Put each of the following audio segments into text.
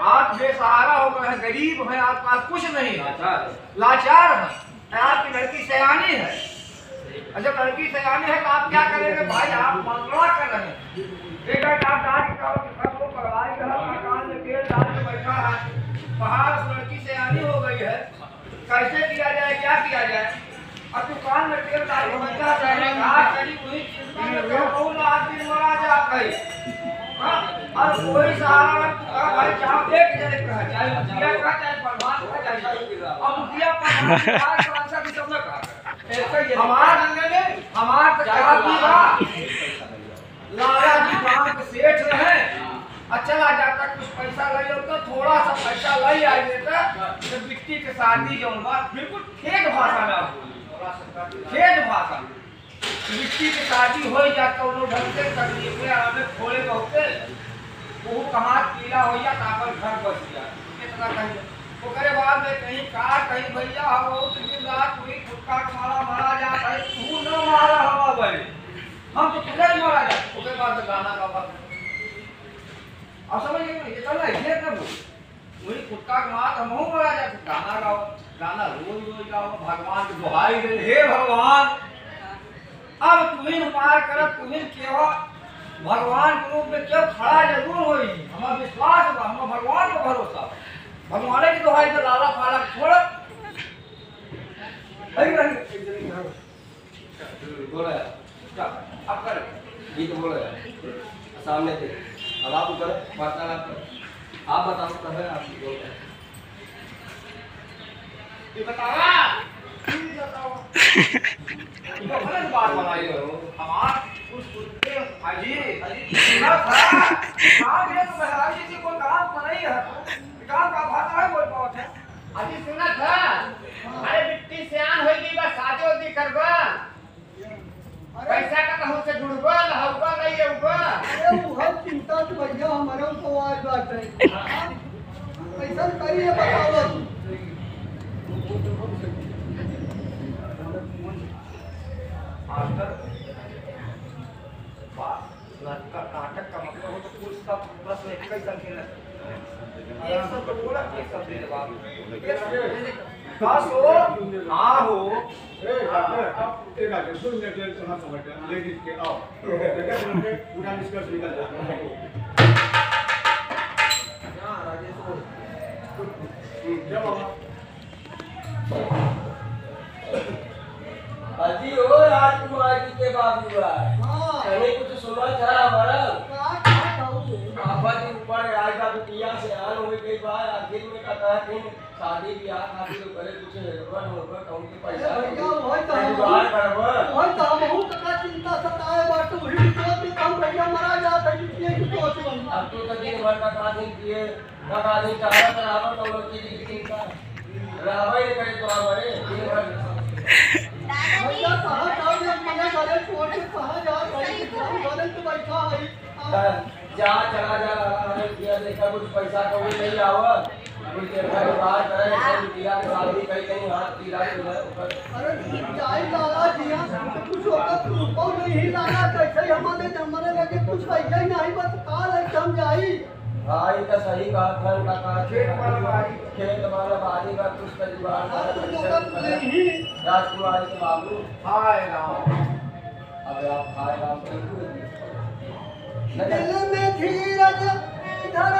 आप बेसहारा हो गए हैं गरीब हैं आपके पास कुछ नहीं है। लाचार है। आपकी लड़की सयानी है। जब लड़की सयानी है तो आप क्या करेंगे? भाई आप मंगला कर रहे हैं। बेटा आप डाल के कहो कि सब लोग पढ़ाई कर मकान में तेल डाल के बैठा है। बाहर लड़की सयानी हो गई है। कैसे किया जाए क्या किया जाए? अब दुकान में तेल डाल के बैठा है कहा करी वही चिंता में तो बहुत आदमी मरा जा गई हाँ, और कोई सहारा का भाई चाहे एक जने का चाहे मुखिया का चाहे प्रधान का चाहे और मुखिया प्रधान का सांसद भी सब ना कहा हमार हमार तो कहा भी बा लाला जी गाँव के सेठ रहे। और चला जाता कुछ पैसा ले लो तो थोड़ा सा पैसा ले आई देता तो बिट्टी के शादी जो बिल्कुल ठेठ भाषा में आप बोलिए। ठेठ भाषा में। मिट्टी की शादी हो वो लोग ढंग से तकलीफ़ में हमें थोड़े बहुते वो कहाँ पीला हो या तापर घर बच गया इतना कहीं। ओकरे बाद में कहीं का कहीं भैया, हम बहुत दिन रात हुई फुटका मारा मारा जा भाई तू न मारा हवा भाई हम तो तुझे ही मारा जा ओकरे बाद में गाना का बात अब समझ गए ये चल रहा है ना वही के मार हम हूँ मारा जा गाना गाओ, गाना रोज रोज गाओ, भगवान की दुहाई दे, हे भगवान। अब तुम्हें पार कर तुम्हें केवा भगवान के रूप में क्यों खड़ा ज़रूर होई? हमारा विश्वास बा हम भगवान को भरोसा भगवान की दुहाई तो लाला फाला छोड़ बोला। अब कर। गीत बोला सामने थे अब आप ऊपर वार्तालाप करो। आप बताओ कब है आप बोल रहे हैं ये बतावा ये बतावा ये गलत बात बनाई हो हमार उस कुत्ते हाजी हाजी सुना था काम है तो महाराज जी कोई काम तो है काम का भाषा है कोई बात है हाजी सुना था। अरे बिट्टी सियान होई गई बस शादी उदी करबा। पैसा का कहूँ से जुड़बा ना नहीं है होगा अरे वो हर चिंता से भैया हमारे तो आज बात है। ऐसा करिए बताओ। मास्टर बात नाटक नाटक का मतलब हो तो कुछ सब प्रश्न एक ही संख्या है एक शब्द बोला एक शब्द दे जवाब एक शब्द दे दे बस हो हाँ हो लेडीज़ के आओ पूरा निष्कर्ष निकल जाता हाजी हो राजकुमार के बाबू हाँ बाबा ऊपर आज का बिटिया से आन हो गई बार आखिर में कहता है कि शादी ब्याह खातिर तो करे कुछ हेरबन होगा कहूँ कि पैसा भैया वही तो जुगाड़ करबा। वही तो हम बहुत का चिंता सताए बात वही सोच के कम भैया मरा जाता है कितने की सोच वही अब तो कभी भर का कानी किए का कानी चारा करावा तो लोग की चिंता रावा ही करे तो हमारे दिन भर भैया कहाँ जाओ मना करे छोड़ के कहाँ जाओ भाई हम तो बैठा है। जा चला जा अरे किया देखा कुछ पैसा कभी नहीं आवा। कुछ देर बाद करे सब किया के शादी कहीं कहीं हाथ पीला के ऊपर। अरे जाई लाला जी कुछ होगा तो को नहीं लाला कैसे हमारे हमारे लगे कुछ पैसा ही नहीं बस काल है हम जाई। हाँ ये तो सही कहा धन का कहा खेत वाला बाड़ी। खेत वाला बाड़ी का कुछ का जुगाड़ हाँ, तो तो राजकुमार के बाबू। हाय राम। अब आप खाए राम को दिल में धीरज धर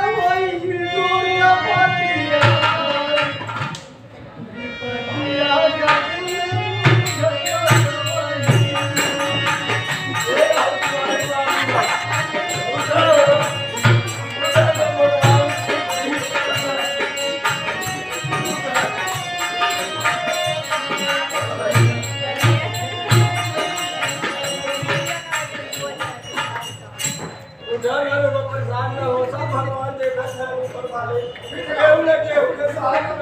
దేవుళ్ళకి దేవుళ్ళకి సాయం